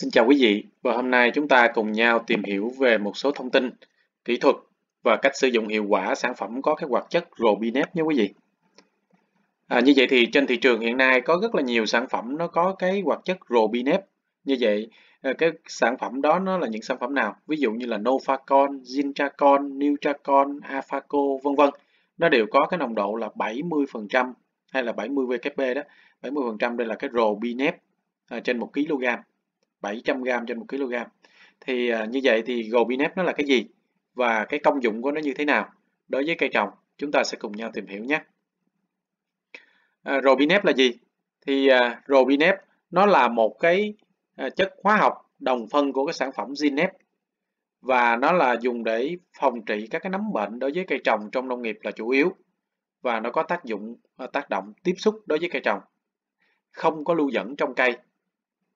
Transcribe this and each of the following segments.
Xin chào quý vị và hôm nay chúng ta cùng nhau tìm hiểu về một số thông tin, kỹ thuật và cách sử dụng hiệu quả sản phẩm có cái hoạt chất Robinet nhé quý vị. À, như vậy thì trên thị trường hiện nay có rất là nhiều sản phẩm nó có cái hoạt chất Robinet. Như vậy à, cái sản phẩm đó nó là những sản phẩm nào? Ví dụ như là Novacon, Zintracon, Neutracon, Afaco vân vân. Nó đều có cái nồng độ là 70% hay là 70 VKP đó. 70% đây là cái Robinet à, trên 1 kg 700g trên 1 kg. Thì à, như vậy thì Gobinep nó là cái gì? Và cái công dụng của nó như thế nào? Đối với cây trồng, chúng ta sẽ cùng nhau tìm hiểu nhé. À, Robinep là gì? Thì à, Robinep nó là một cái à, chất hóa học đồng phân của cái sản phẩm Zinep và nó là dùng để phòng trị các cái nấm bệnh đối với cây trồng trong nông nghiệp là chủ yếu và nó có tác dụng à, tác động tiếp xúc đối với cây trồng không có lưu dẫn trong cây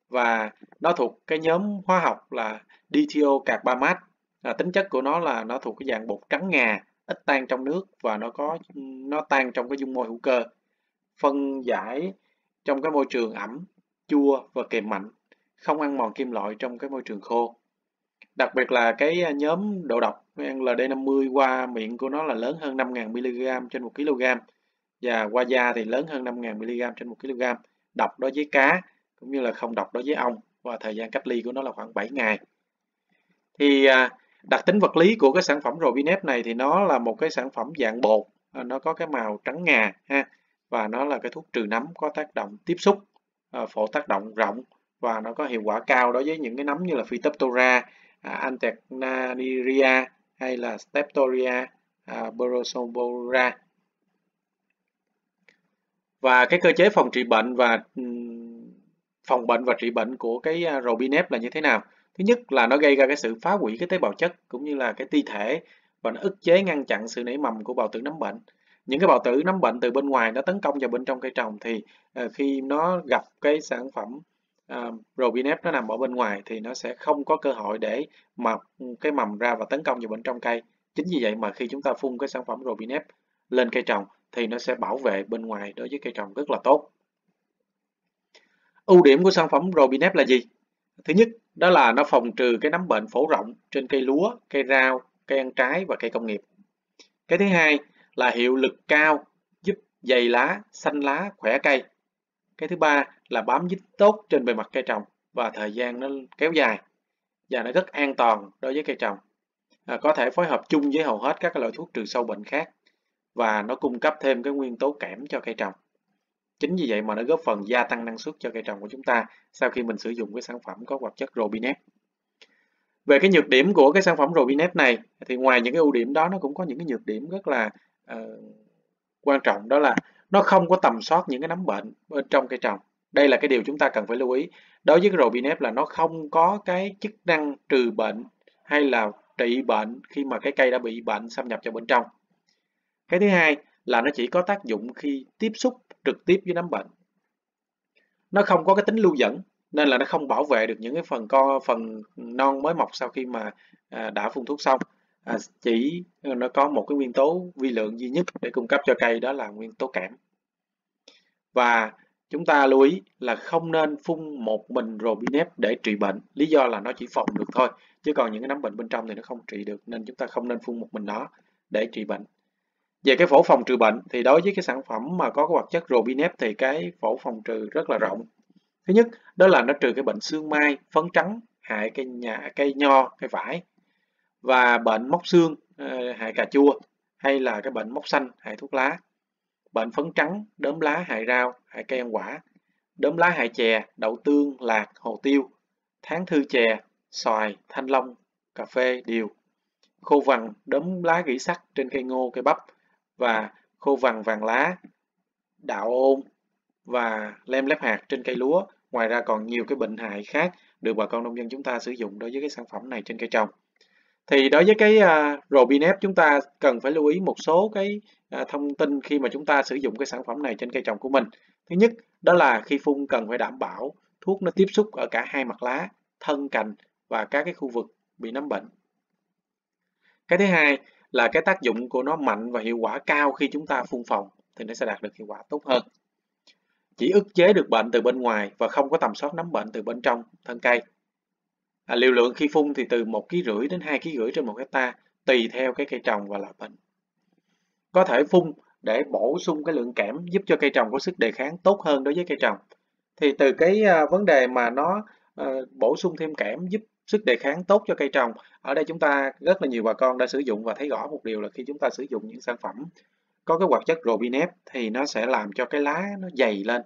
và nó thuộc cái nhóm hóa học là dithiocarbamat à, tính chất của nó là nó thuộc cái dạng bột trắng ngà ít tan trong nước và nó có nó tan trong cái dung môi hữu cơ phân giải trong cái môi trường ẩm chua và kềm mạnh không ăn mòn kim loại trong cái môi trường khô. Đặc biệt là cái nhóm độ độc LD50 qua miệng của nó là lớn hơn 5.000 mg trên 1 kg và qua da thì lớn hơn 5.000 mg trên 1 kg độc đối với cá cũng như là không độc đối với ong và thời gian cách ly của nó là khoảng 7 ngày. Thì à, đặc tính vật lý của cái sản phẩm Robinet này thì nó là một cái sản phẩm dạng bột, à, nó có cái màu trắng ngà ha và nó là cái thuốc trừ nấm có tác động tiếp xúc, à, phổ tác động rộng và nó có hiệu quả cao đối với những cái nấm như là Phytophthora, Antecnaria hay là Steptoria, Borosopora. Và cái cơ chế phòng trị bệnh và phòng bệnh và trị bệnh của cái à, Robinep là như thế nào? Thứ nhất là nó gây ra cái sự phá hủy cái tế bào chất cũng như là cái ti thể và nó ức chế ngăn chặn sự nảy mầm của bào tử nấm bệnh. Những cái bào tử nấm bệnh từ bên ngoài nó tấn công vào bên trong cây trồng thì à, khi nó gặp cái sản phẩm uh, Robinep nó nằm ở bên ngoài thì nó sẽ không có cơ hội để mập cái mầm ra và tấn công vào bên trong cây. Chính vì vậy mà khi chúng ta phun cái sản phẩm Robinep lên cây trồng thì nó sẽ bảo vệ bên ngoài đối với cây trồng rất là tốt. Ưu điểm của sản phẩm Robinep là gì? Thứ nhất, đó là nó phòng trừ cái nấm bệnh phổ rộng trên cây lúa, cây rau, cây ăn trái và cây công nghiệp. Cái thứ hai là hiệu lực cao, giúp dày lá, xanh lá, khỏe cây. Cái thứ ba là bám dính tốt trên bề mặt cây trồng và thời gian nó kéo dài và nó rất an toàn đối với cây trồng. À, có thể phối hợp chung với hầu hết các loại thuốc trừ sâu bệnh khác và nó cung cấp thêm cái nguyên tố kẽm cho cây trồng. Chính vì vậy mà nó góp phần gia tăng năng suất cho cây trồng của chúng ta sau khi mình sử dụng cái sản phẩm có hoạt chất robinet Về cái nhược điểm của cái sản phẩm robinet này thì ngoài những cái ưu điểm đó nó cũng có những cái nhược điểm rất là uh, quan trọng đó là nó không có tầm soát những cái nấm bệnh bên trong cây trồng. Đây là cái điều chúng ta cần phải lưu ý. Đối với cái Robinet là nó không có cái chức năng trừ bệnh hay là trị bệnh khi mà cái cây đã bị bệnh xâm nhập vào bên trong. Cái thứ hai là nó chỉ có tác dụng khi tiếp xúc trực tiếp với nấm bệnh. Nó không có cái tính lưu dẫn nên là nó không bảo vệ được những cái phần co phần non mới mọc sau khi mà à, đã phun thuốc xong. À, chỉ nó có một cái nguyên tố vi lượng duy nhất để cung cấp cho cây đó là nguyên tố kẽm. Và chúng ta lưu ý là không nên phun một mình robinep để trị bệnh. Lý do là nó chỉ phòng được thôi chứ còn những cái nấm bệnh bên trong thì nó không trị được nên chúng ta không nên phun một mình nó để trị bệnh về cái phổ phòng trừ bệnh thì đối với cái sản phẩm mà có cái hoạt chất Robinep thì cái phổ phòng trừ rất là rộng. Thứ nhất, đó là nó trừ cái bệnh xương mai, phấn trắng, hại cây nhà, cây nho, cây vải và bệnh mốc xương, ờ, hại cà chua hay là cái bệnh mốc xanh, hại thuốc lá. Bệnh phấn trắng, đốm lá hại rau, hại cây ăn quả, đốm lá hại chè, đậu tương, lạc, hồ tiêu, tháng thư chè, xoài, thanh long, cà phê, điều, khô vằn, đốm lá gỉ sắt trên cây ngô, cây bắp, và khô vằn vàng lá, đạo ôn và lem lép hạt trên cây lúa. Ngoài ra còn nhiều cái bệnh hại khác được bà con nông dân chúng ta sử dụng đối với cái sản phẩm này trên cây trồng. Thì đối với cái à, uh, Robinep chúng ta cần phải lưu ý một số cái uh, thông tin khi mà chúng ta sử dụng cái sản phẩm này trên cây trồng của mình. Thứ nhất, đó là khi phun cần phải đảm bảo thuốc nó tiếp xúc ở cả hai mặt lá, thân cành và các cái khu vực bị nấm bệnh. Cái thứ hai là cái tác dụng của nó mạnh và hiệu quả cao khi chúng ta phun phòng thì nó sẽ đạt được hiệu quả tốt hơn. Chỉ ức chế được bệnh từ bên ngoài và không có tầm soát nấm bệnh từ bên trong thân cây À, liều lượng khi phun thì từ 1 kg rưỡi đến 2 kg rưỡi trên 1 hecta tùy theo cái cây trồng và loại bệnh. Có thể phun để bổ sung cái lượng kẽm giúp cho cây trồng có sức đề kháng tốt hơn đối với cây trồng. Thì từ cái à, vấn đề mà nó ờ, bổ sung thêm kẽm giúp sức đề kháng tốt cho cây trồng, ở đây chúng ta rất là nhiều bà con đã sử dụng và thấy rõ một điều là khi chúng ta sử dụng những sản phẩm có cái hoạt chất Robinep thì nó sẽ làm cho cái lá nó dày lên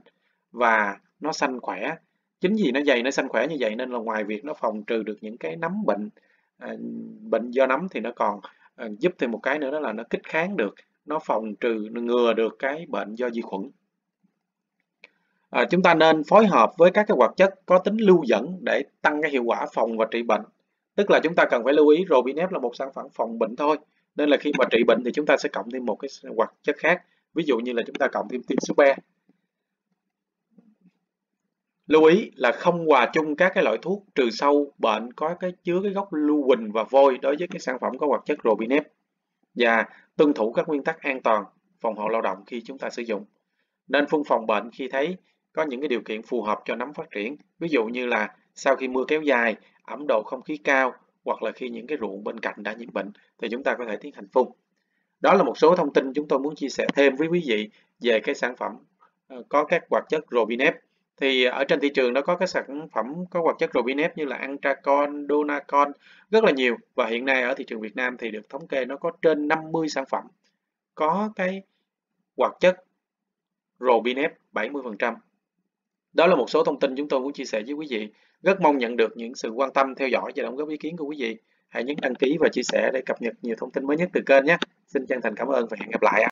và nó xanh khỏe. Chính vì nó dày nó xanh khỏe như vậy nên là ngoài việc nó phòng trừ được những cái nấm bệnh à, bệnh do nấm thì nó còn à, giúp thêm một cái nữa đó là nó kích kháng được, nó phòng trừ nó ngừa được cái bệnh do vi khuẩn. À, chúng ta nên phối hợp với các cái hoạt chất có tính lưu dẫn để tăng cái hiệu quả phòng và trị bệnh. Tức là chúng ta cần phải lưu ý Robinep là một sản phẩm phòng bệnh thôi. Nên là khi mà trị bệnh thì chúng ta sẽ cộng thêm một cái hoạt chất khác. Ví dụ như là chúng ta cộng thêm tim super. Lưu ý là không hòa chung các cái loại thuốc trừ sâu bệnh có cái chứa cái gốc lưu huỳnh và vôi đối với cái sản phẩm có hoạt chất robinep. Và tuân thủ các nguyên tắc an toàn phòng hộ lao động khi chúng ta sử dụng. Nên phun phòng bệnh khi thấy có những cái điều kiện phù hợp cho nấm phát triển ví dụ như là sau khi mưa kéo dài ẩm độ không khí cao hoặc là khi những cái ruộng bên cạnh đã nhiễm bệnh thì chúng ta có thể tiến hành phun. Đó là một số thông tin chúng tôi muốn chia sẻ thêm với quý vị về cái sản phẩm ờ, có các hoạt chất Robinep. Thì ở trên thị trường nó có các sản phẩm có hoạt chất Robinep như là Antracon, Donacon rất là nhiều và hiện nay ở thị trường Việt Nam thì được thống kê nó có trên 50 sản phẩm có cái hoạt chất Robinep 70%. Đó là một số thông tin chúng tôi muốn chia sẻ với quý vị. Rất mong nhận được những sự quan tâm, theo dõi và đóng góp ý kiến của quý vị. Hãy nhấn đăng ký và chia sẻ để cập nhật nhiều thông tin mới nhất từ kênh nhé. Xin chân thành cảm ơn và hẹn gặp lại.